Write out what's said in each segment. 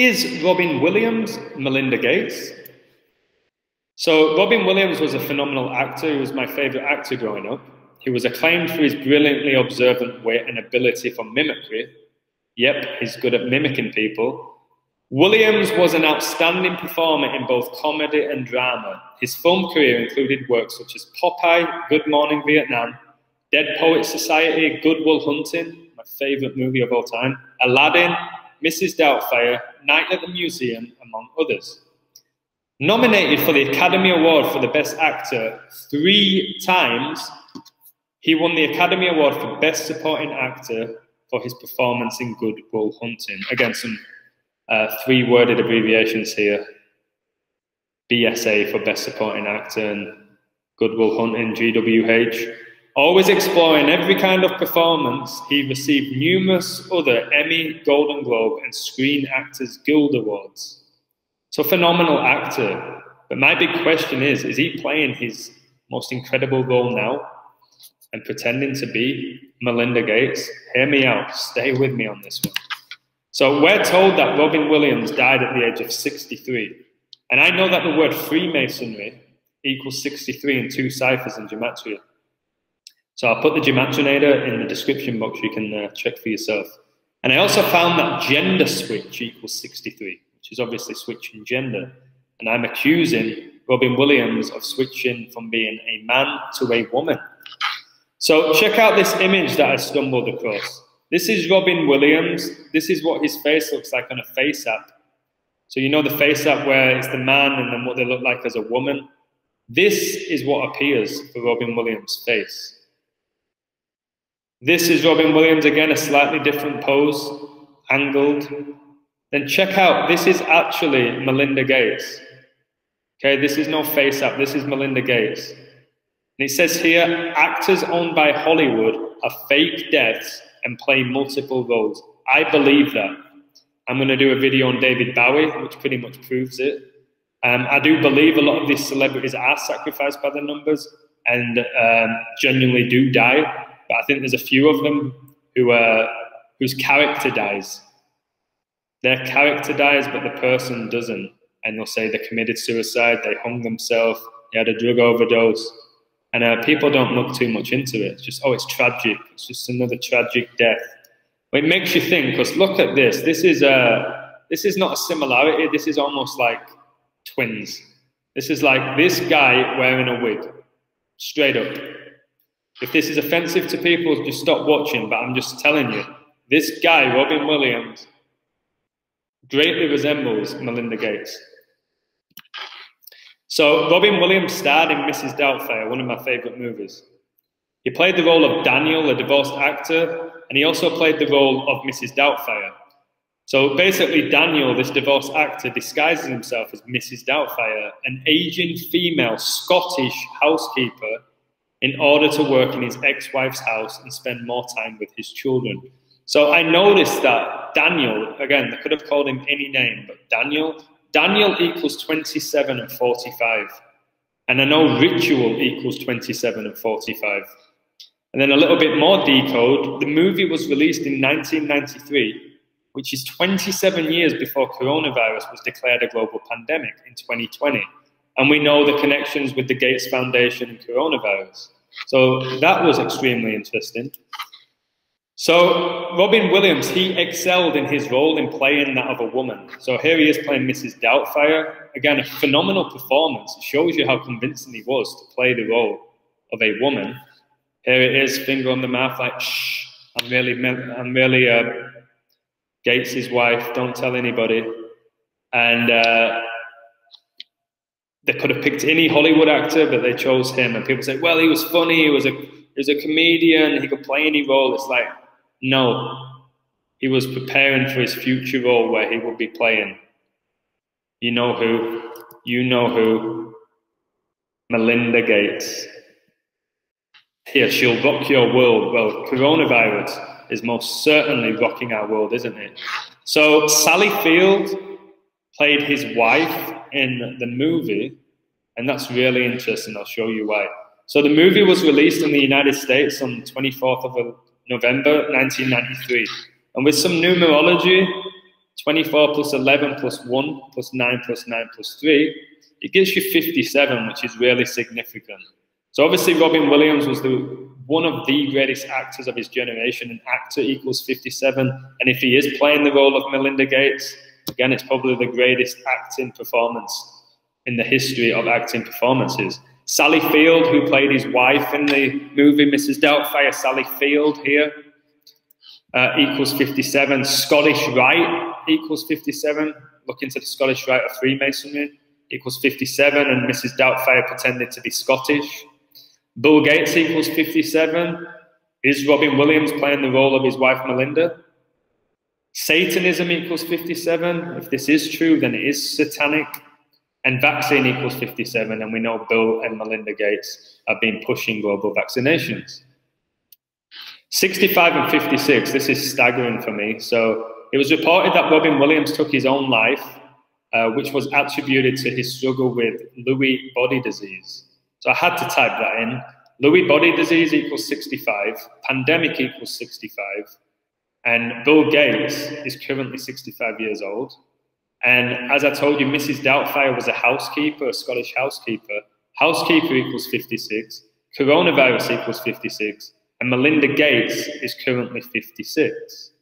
Is Robin Williams Melinda Gates? So, Robin Williams was a phenomenal actor. He was my favorite actor growing up. He was acclaimed for his brilliantly observant wit and ability for mimicry. Yep, he's good at mimicking people. Williams was an outstanding performer in both comedy and drama. His film career included works such as Popeye, Good Morning Vietnam, Dead Poet Society, Good Will Hunting, my favorite movie of all time, Aladdin, Mrs. Doubtfire, Night at the Museum, among others. Nominated for the Academy Award for the Best Actor three times, he won the Academy Award for Best Supporting Actor for his performance in Good Will Hunting. Again, some uh, three worded abbreviations here BSA for Best Supporting Actor and Good Will Hunting, GWH. Always exploring every kind of performance, he received numerous other Emmy, Golden Globe, and Screen Actors Guild Awards. So, phenomenal actor. But my big question is is he playing his most incredible role now and pretending to be Melinda Gates? Hear me out. Stay with me on this one. So, we're told that Robin Williams died at the age of 63. And I know that the word Freemasonry equals 63 in two ciphers in Gematria. So I'll put the Gematrinator in the description box. You can uh, check for yourself. And I also found that gender switch equals 63, which is obviously switching gender. And I'm accusing Robin Williams of switching from being a man to a woman. So check out this image that I stumbled across. This is Robin Williams. This is what his face looks like on a face app. So you know the face app where it's the man and then what they look like as a woman. This is what appears for Robin Williams' face. This is Robin Williams again, a slightly different pose, angled. Then check out, this is actually Melinda Gates. Okay, this is no face app, this is Melinda Gates. And it says here, actors owned by Hollywood are fake deaths and play multiple roles. I believe that. I'm going to do a video on David Bowie, which pretty much proves it. Um, I do believe a lot of these celebrities are sacrificed by the numbers and um, genuinely do die but I think there's a few of them who uh, whose character dies. Their character dies, but the person doesn't. And they'll say they committed suicide, they hung themselves, they had a drug overdose. And uh, people don't look too much into it. It's just, oh, it's tragic. It's just another tragic death. It makes you think, because look at this. This is, a, uh, this is not a similarity. This is almost like twins. This is like this guy wearing a wig, straight up. If this is offensive to people, just stop watching. But I'm just telling you, this guy, Robin Williams, greatly resembles Melinda Gates. So, Robin Williams starred in Mrs. Doubtfire, one of my favourite movies. He played the role of Daniel, a divorced actor, and he also played the role of Mrs. Doubtfire. So basically, Daniel, this divorced actor, disguises himself as Mrs. Doubtfire, an aging female Scottish housekeeper in order to work in his ex wife's house and spend more time with his children. So I noticed that Daniel, again, they could have called him any name, but Daniel, Daniel equals 27 and 45. And I know ritual equals 27 and 45. And then a little bit more decode, the movie was released in 1993, which is 27 years before coronavirus was declared a global pandemic in 2020 and we know the connections with the Gates Foundation and coronavirus. So that was extremely interesting. So Robin Williams, he excelled in his role in playing that of a woman. So here he is playing Mrs. Doubtfire. Again, a phenomenal performance. It shows you how convincing he was to play the role of a woman. Here it is, finger on the mouth, like, shh, I'm really, I'm really uh, Gates' wife, don't tell anybody. And uh, they could have picked any Hollywood actor, but they chose him. And people say, well, he was funny, he was a he was a comedian, he could play any role. It's like, no. He was preparing for his future role where he would be playing. You know who? You know who? Melinda Gates. Here, she'll rock your world. Well, coronavirus is most certainly rocking our world, isn't it? So Sally Field played his wife in the movie, and that's really interesting. I'll show you why. So the movie was released in the United States on 24th of November 1993, and with some numerology, 24 plus 11 plus 1 plus 9 plus 9 plus 3, it gives you 57, which is really significant. So obviously Robin Williams was the one of the greatest actors of his generation. An actor equals 57. And if he is playing the role of Melinda Gates, again, it's probably the greatest acting performance in the history of acting performances. Sally Field, who played his wife in the movie Mrs. Doubtfire, Sally Field here, uh, equals 57. Scottish Rite equals 57. Look into the Scottish Rite of Freemasonry equals 57, and Mrs. Doubtfire pretended to be Scottish. Bill Gates equals 57. Is Robin Williams playing the role of his wife Melinda? Satanism equals 57. If this is true, then it is satanic. And vaccine equals 57. And we know Bill and Melinda Gates have been pushing global vaccinations. 65 and 56, this is staggering for me. So it was reported that Robin Williams took his own life, uh, which was attributed to his struggle with Lewy body disease. So I had to type that in. Lewy body disease equals 65, pandemic equals 65, and Bill Gates is currently 65 years old. And as I told you, Mrs. Doubtfire was a housekeeper, a Scottish housekeeper. Housekeeper equals 56, coronavirus equals 56, and Melinda Gates is currently 56.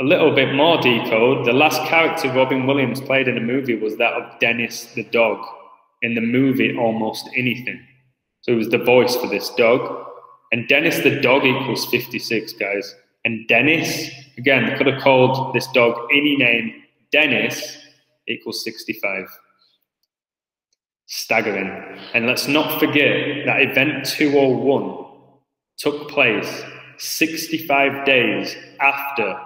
A little bit more decode, the last character Robin Williams played in a movie was that of Dennis the dog in the movie Almost Anything. So it was the voice for this dog. And Dennis the dog equals 56, guys. And Dennis, again, they could have called this dog any name. Dennis equals 65 staggering. And let's not forget that Event 201 took place 65 days after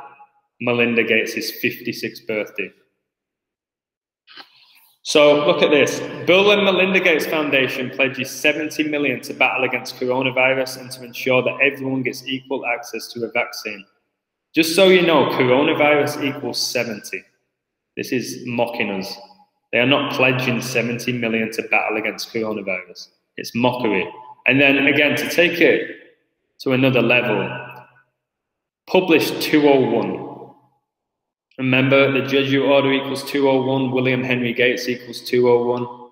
Melinda Gates' 56th birthday. So look at this. Bill and Melinda Gates Foundation pledges 70 million to battle against coronavirus and to ensure that everyone gets equal access to a vaccine. Just so you know, coronavirus equals 70. This is mocking us. They are not pledging 70 million to battle against coronavirus. It's mockery. And then again, to take it to another level, published 201. Remember, the Jesuit order equals 201, William Henry Gates equals 201.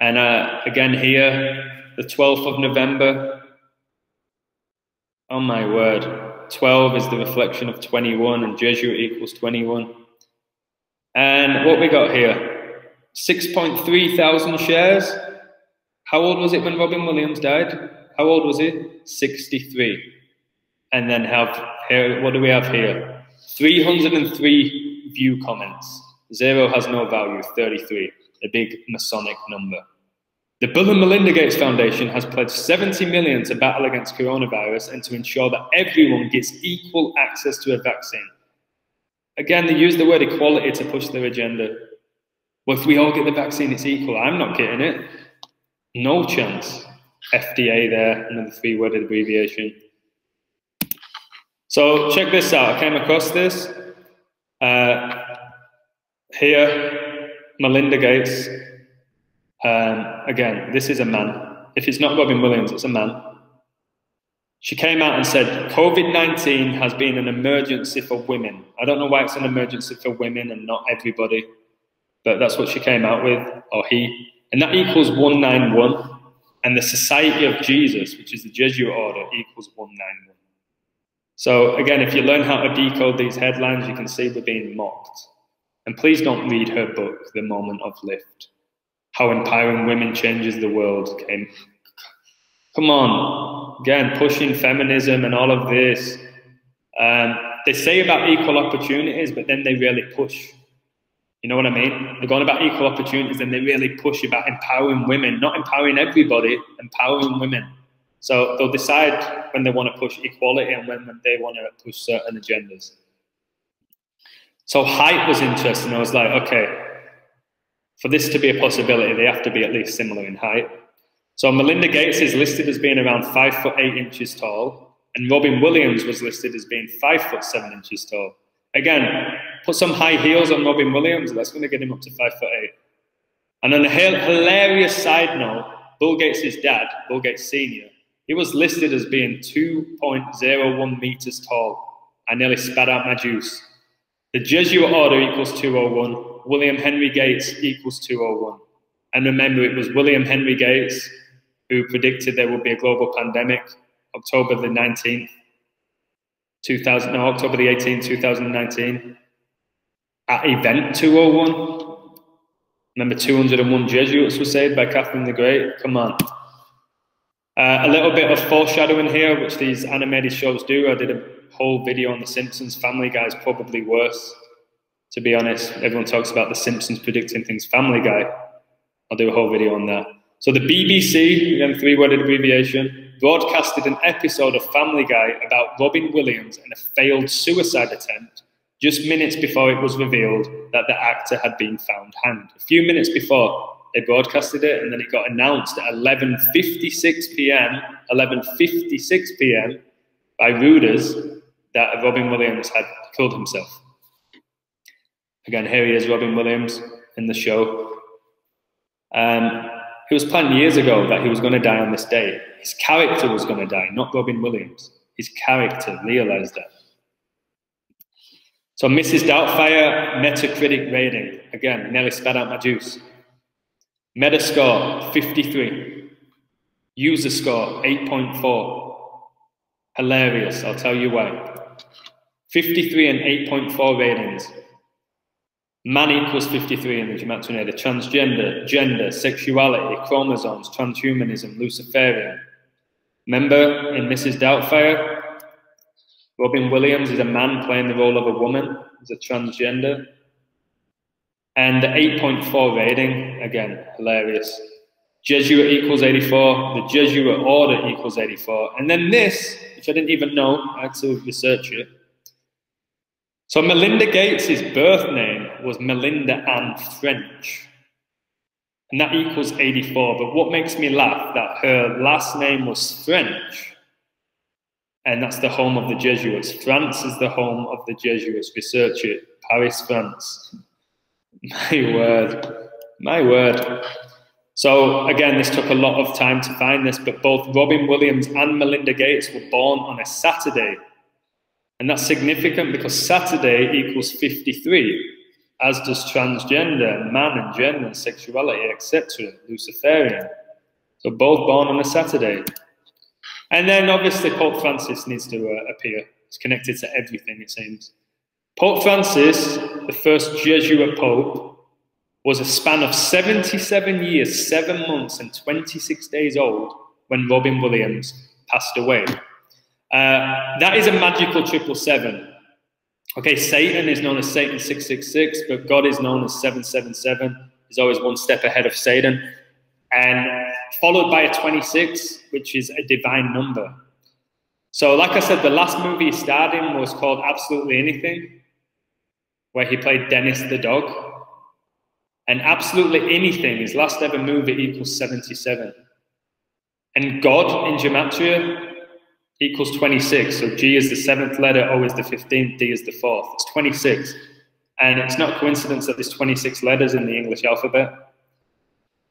And uh, again here, the 12th of November. Oh my word. 12 is the reflection of 21, and Jesuit equals 21. And what we got here? 6.3 thousand shares. How old was it when Robin Williams died? How old was he? 63. And then have here, what do we have here? 303 view comments. Zero has no value, 33, a big Masonic number. The Bill and Melinda Gates Foundation has pledged 70 million to battle against coronavirus and to ensure that everyone gets equal access to a vaccine. Again, they use the word equality to push their agenda. Well, if we all get the vaccine, it's equal. I'm not getting it. No chance. FDA there, another three word abbreviation. So check this out. I came across this. Uh, here, Melinda Gates. Um, again, this is a man. If it's not Robin Williams, it's a man. She came out and said, COVID 19 has been an emergency for women. I don't know why it's an emergency for women and not everybody. But that's what she came out with, or he. And that equals 191. And the Society of Jesus, which is the Jesuit order, equals 191. So again, if you learn how to decode these headlines, you can see we're being mocked. And please don't read her book, The Moment of Lift. How empowering women changes the world came. Come on, again, pushing feminism and all of this. Um, they say about equal opportunities, but then they really push you know what I mean? They're going about equal opportunities and they really push about empowering women, not empowering everybody, empowering women. So they'll decide when they want to push equality and when they want to push certain agendas. So height was interesting. I was like, okay, for this to be a possibility, they have to be at least similar in height. So Melinda Gates is listed as being around five foot eight inches tall, and Robin Williams was listed as being five foot seven inches tall. Again, put some high heels on Robin Williams, that's going to get him up to five foot eight. And on a hilarious side note, Bill Gates' dad, Bill Gates Sr., he was listed as being 2.01 meters tall. I nearly spat out my juice. The Jesuit order equals 201. William Henry Gates equals 201. And remember, it was William Henry Gates who predicted there would be a global pandemic, October the 19th, 2000, no, October the 18th, 2019, at event 201. Remember, 201 Jesuits were saved by Catherine the Great. Come on. Uh, a little bit of foreshadowing here, which these animated shows do. I did a whole video on The Simpsons. Family Guy is probably worse, to be honest. Everyone talks about The Simpsons predicting things. Family Guy, I'll do a whole video on that. So the BBC, again, three-worded abbreviation, broadcasted an episode of Family Guy about Robin Williams and a failed suicide attempt just minutes before it was revealed that the actor had been found hanged. A few minutes before they broadcasted it, and then it got announced at 11:56 p.m. 11:56 p.m. by Reuters that Robin Williams had killed himself. Again, here he is, Robin Williams, in the show. Um, it was planned years ago that he was going to die on this day. His character was going to die, not Robin Williams. His character realized that. So Mrs. Doubtfire, Metacritic rating. Again, nearly spat out my juice. Metascore, 53. User score, 8.4. Hilarious, I'll tell you why. 53 and 8.4 ratings. Man equals 53 in the Gematria transgender, gender, sexuality, chromosomes, transhumanism, Luciferian. Remember in Mrs. Doubtfire, Robin Williams is a man playing the role of a woman, he's a transgender. And the 8.4 rating, again, hilarious. Jesuit equals 84, the Jesuit order equals 84. And then this, which I didn't even know, I had to research it. So Melinda Gates' birth name was Melinda Ann French. And that equals 84. But what makes me laugh that her last name was French. And that's the home of the Jesuits. France is the home of the Jesuits. Research it. Paris, France. My word. My word. So again, this took a lot of time to find this, but both Robin Williams and Melinda Gates were born on a Saturday. And that's significant because Saturday equals 53 as does transgender, man and gender, sexuality, etc., Luciferian. So both born on a Saturday. And then obviously Pope Francis needs to uh, appear. It's connected to everything, it seems. Pope Francis, the first Jesuit Pope, was a span of 77 years, 7 months, and 26 days old when Robin Williams passed away. Uh, that is a magical triple seven. Okay, Satan is known as Satan 666, but God is known as 777. He's always one step ahead of Satan. And followed by a 26, which is a divine number. So, like I said, the last movie he starred in was called Absolutely Anything, where he played Dennis the dog. And Absolutely Anything, his last ever movie, equals 77. And God in Gematria equals 26. So G is the seventh letter, O is the 15th, D is the fourth. It's 26. And it's not coincidence that there's 26 letters in the English alphabet.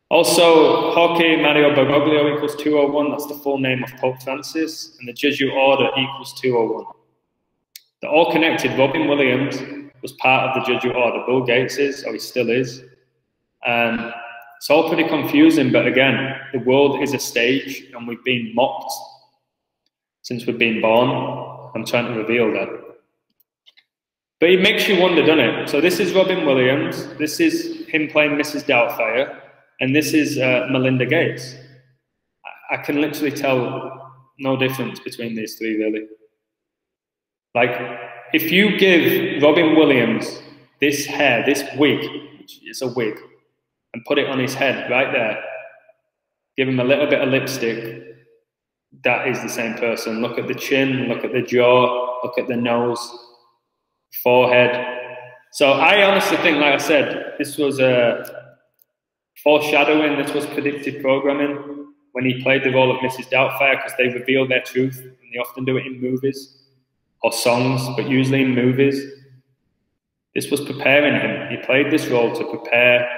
Also, Jorge Mario Bergoglio equals 201. That's the full name of Pope Francis. And the Jesuit order equals 201. They're all connected. Robin Williams was part of the Jesuit order. Bill Gates is, or he still is. And it's all pretty confusing, but again, the world is a stage and we've been mocked since we've been born. I'm trying to reveal that. But it makes you wonder, doesn't it? So this is Robin Williams. This is him playing Mrs. Doubtfire. And this is uh, Melinda Gates. I, I can literally tell no difference between these three, really. Like, if you give Robin Williams this hair, this wig, which is a wig, and put it on his head right there, give him a little bit of lipstick, that is the same person. Look at the chin, look at the jaw, look at the nose, forehead. So I honestly think, like I said, this was a foreshadowing, this was predictive programming when he played the role of Mrs. Doubtfire because they reveal their truth and they often do it in movies or songs, but usually in movies. This was preparing him. He played this role to prepare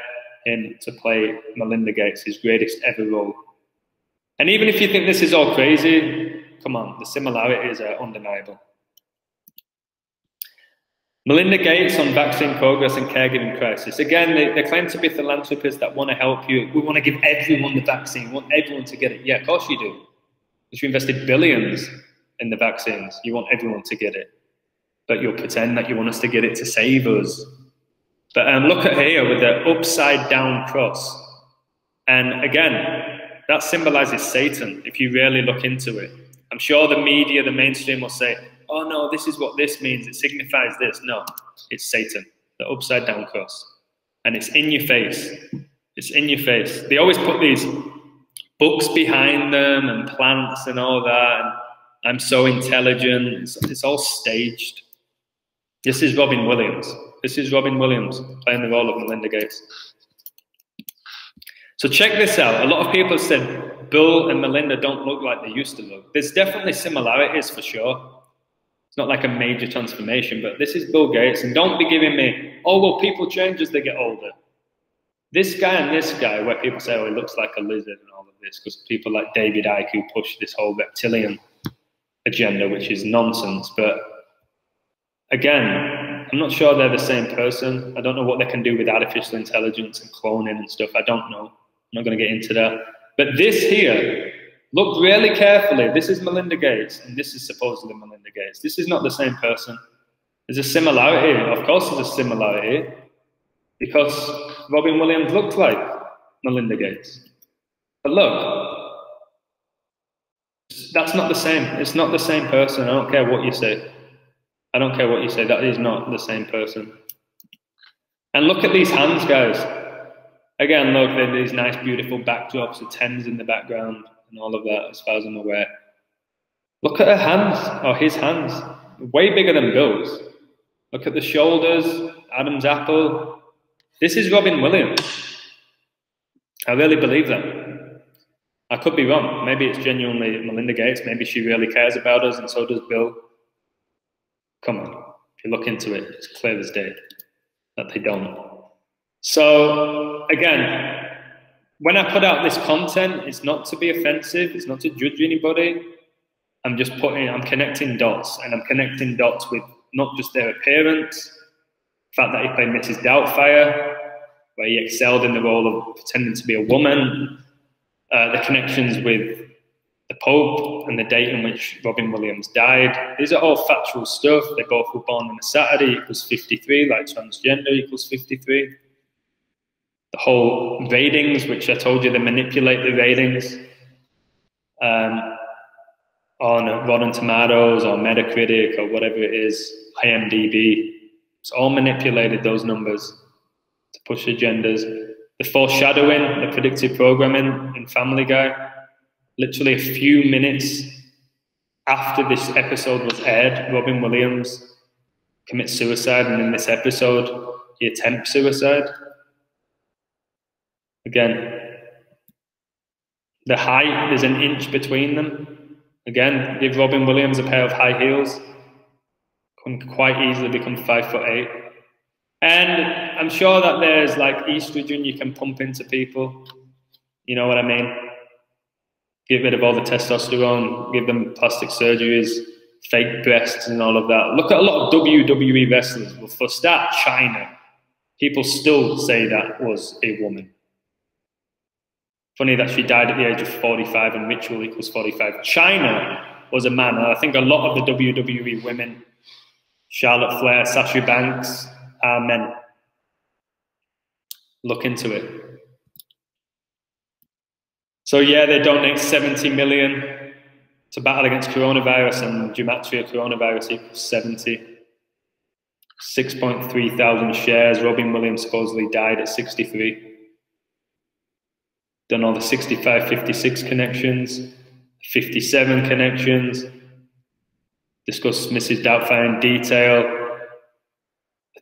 him to play Melinda Gates, his greatest ever role. And even if you think this is all crazy, come on, the similarities are undeniable. Melinda Gates on vaccine progress and caregiving crisis. Again, they, they claim to be philanthropists that want to help you. We want to give everyone the vaccine. We want everyone to get it. Yeah, of course you do. Because you invested billions in the vaccines. You want everyone to get it. But you'll pretend that you want us to get it to save us. But um, look at here with the upside down cross. And again, that symbolizes Satan if you really look into it. I'm sure the media, the mainstream will say, oh no, this is what this means. It signifies this. No, it's Satan, the upside down cross. And it's in your face. It's in your face. They always put these books behind them and plants and all that. And I'm so intelligent. It's, it's all staged. This is Robin Williams. This is Robin Williams playing the role of Melinda Gates. So check this out. A lot of people said Bill and Melinda don't look like they used to look. There's definitely similarities for sure. It's not like a major transformation, but this is Bill Gates. And don't be giving me, oh, well, people change as they get older. This guy and this guy, where people say, oh, he looks like a lizard and all of this, because people like David Icke who push this whole reptilian agenda, which is nonsense. But again, I'm not sure they're the same person. I don't know what they can do with artificial intelligence and cloning and stuff. I don't know. I'm not going to get into that. But this here Look really carefully. This is Melinda Gates, and this is supposedly Melinda Gates. This is not the same person. There's a similarity. Of course, there's a similarity because Robin Williams looked like Melinda Gates. But look, that's not the same. It's not the same person. I don't care what you say. I don't care what you say. That is not the same person. And look at these hands, guys. Again, look, at these nice, beautiful backdrops of Thames in the background and all of that, as far as I'm aware. Look at her hands, or his hands, way bigger than Bill's. Look at the shoulders, Adam's apple. This is Robin Williams. I really believe that. I could be wrong. Maybe it's genuinely Melinda Gates. Maybe she really cares about us, and so does Bill. Come on. If you look into it, it's clear as day that they don't. So, again, when I put out this content, it's not to be offensive, it's not to judge anybody. I'm just putting, I'm connecting dots, and I'm connecting dots with not just their appearance, the fact that he played Mrs. Doubtfire, where he excelled in the role of pretending to be a woman, uh, the connections with the Pope and the date in which Robin Williams died. These are all factual stuff. They both were born on a Saturday equals 53, like transgender equals 53 the whole ratings, which I told you they manipulate the ratings um, on Rotten Tomatoes or Metacritic or whatever it is, IMDb. It's all manipulated those numbers to push agendas. The foreshadowing, the predictive programming in Family Guy, literally a few minutes after this episode was aired, Robin Williams commits suicide, and in this episode, he attempts suicide. Again, the height, is an inch between them. Again, give Robin Williams a pair of high heels. Can quite easily become five foot eight. And I'm sure that there's like estrogen you can pump into people. You know what I mean? Get rid of all the testosterone, give them plastic surgeries, fake breasts, and all of that. Look at a lot of WWE wrestlers. Well, for start, Chyna. People still say that was a woman. Funny that she died at the age of 45 and ritual equals 45. Chyna was a man, and I think a lot of the WWE women, Charlotte Flair, Sasha Banks, are men. Look into it. So yeah, they donate 70 million to battle against coronavirus, and gematria coronavirus equals 70. 6.3 thousand shares. Robin Williams supposedly died at 63 done all the 65, 56 connections, 57 connections, discussed Mrs. Doubtfire in detail,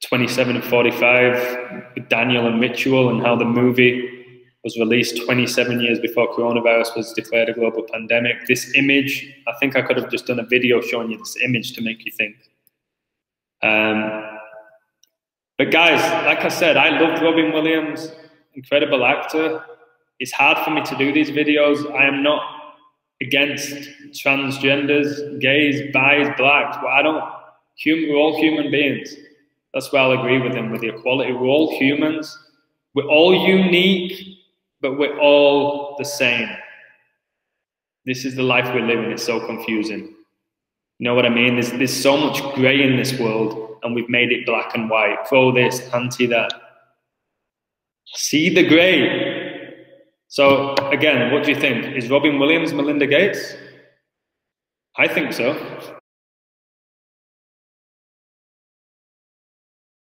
27 and 45 with Daniel and Ritual and how the movie was released 27 years before coronavirus was declared a global pandemic. This image, I think I could have just done a video showing you this image to make you think. Um, but guys, like I said, I loved Robin Williams, incredible actor it's hard for me to do these videos. I am not against transgenders, gays, bis, blacks. But I don't. Human, we're all human beings. That's why I'll agree with him with the equality. We're all humans. We're all unique, but we're all the same. This is the life we're living. It's so confusing. You know what I mean? There's, there's so much grey in this world, and we've made it black and white. Pro this, anti that. See the grey. So, again, what do you think? Is Robin Williams Melinda Gates? I think so.